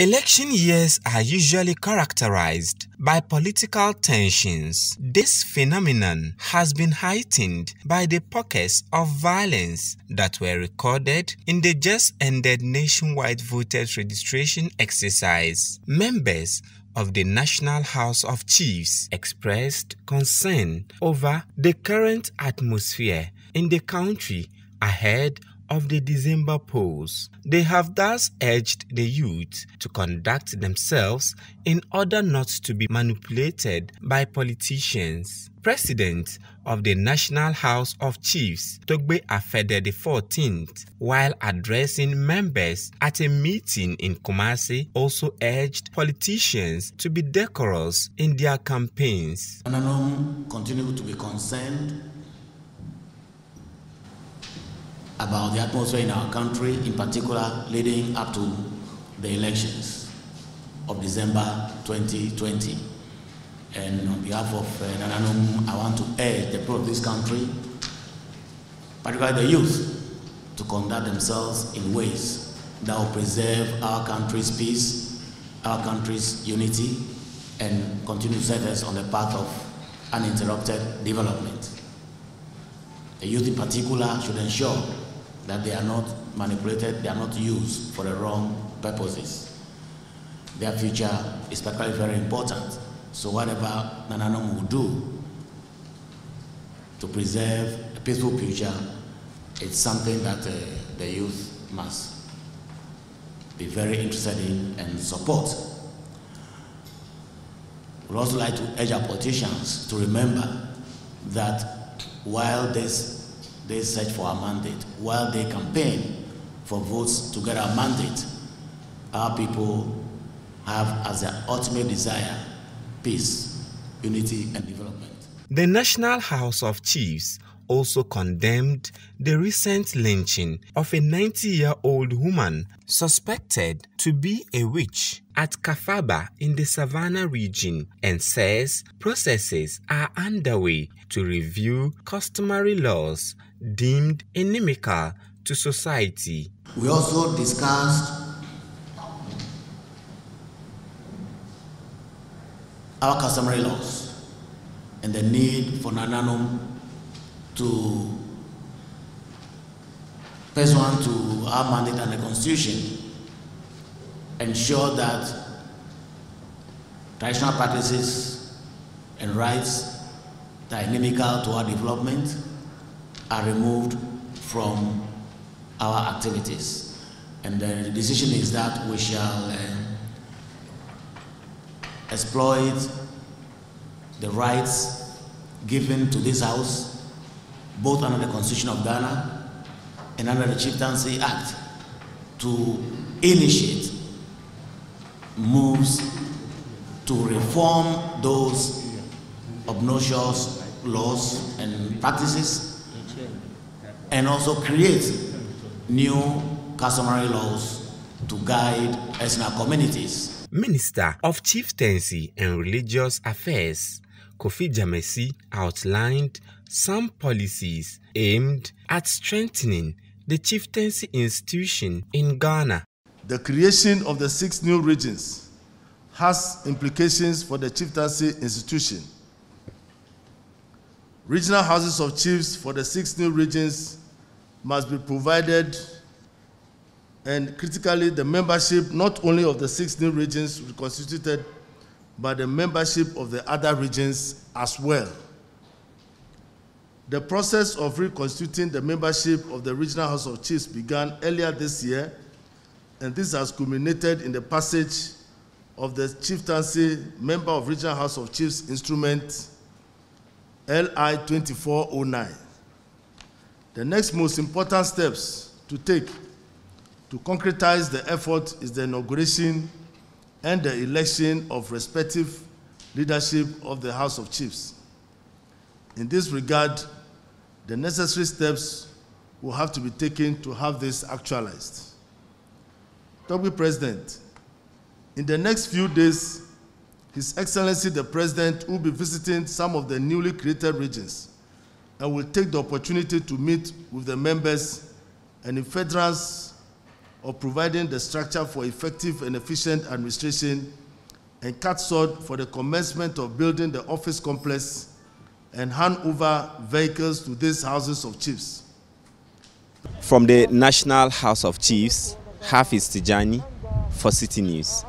Election years are usually characterized by political tensions. This phenomenon has been heightened by the pockets of violence that were recorded in the just ended nationwide voters registration exercise. Members of the National House of Chiefs expressed concern over the current atmosphere in the country ahead of the December polls. They have thus urged the youth to conduct themselves in order not to be manipulated by politicians. President of the National House of Chiefs, Togbe Afede XIV, while addressing members at a meeting in Kumasi, also urged politicians to be decorous in their campaigns. Ananum continue to be concerned about the atmosphere in our country, in particular leading up to the elections of December 2020. And on behalf of uh, Nananom, I want to urge the people of this country, particularly the youth, to conduct themselves in ways that will preserve our country's peace, our country's unity, and continue service on the path of uninterrupted development. The youth in particular should ensure that they are not manipulated, they are not used for the wrong purposes. Their future is particularly very important. So whatever Nananom will do to preserve a peaceful future, it's something that uh, the youth must be very interested in and support. We'd also like to urge our politicians to remember that while this they search for a mandate, while they campaign for votes to get a mandate, our people have as their ultimate desire peace, unity, and development. The National House of Chiefs also condemned the recent lynching of a 90 year old woman suspected to be a witch at Kafaba in the Savannah region and says processes are underway to review customary laws deemed inimical to society. We also discussed our customary laws and the need for Nananom to pursuant to our mandate and the Constitution, ensure that traditional practices and rights that are inimical to our development are removed from our activities. And the decision is that we shall uh, exploit the rights given to this house, both under the Constitution of Ghana and under the Chieftaincy Act, to initiate moves to reform those obnoxious laws and practices and also create new customary laws to guide ethnic communities. Minister of Chieftaincy and Religious Affairs, Kofi Dzamesi, outlined some policies aimed at strengthening the chieftaincy institution in Ghana. The creation of the six new regions has implications for the chieftaincy institution. Regional houses of chiefs for the six new regions must be provided and critically the membership not only of the six new regions reconstituted but the membership of the other regions as well. The process of reconstituting the membership of the Regional House of Chiefs began earlier this year, and this has culminated in the passage of the Chieftaincy Member of Regional House of Chiefs Instrument LI 2409. The next most important steps to take to concretize the effort is the inauguration and the election of respective leadership of the House of Chiefs. In this regard, the necessary steps will have to be taken to have this actualized. Dr. President, in the next few days, His Excellency the President will be visiting some of the newly created regions and will take the opportunity to meet with the members and in federals of providing the structure for effective and efficient administration and cut short for the commencement of building the office complex and hand over vehicles to these houses of chiefs. From the National House of Chiefs, Hafiz Tijani for Citi News.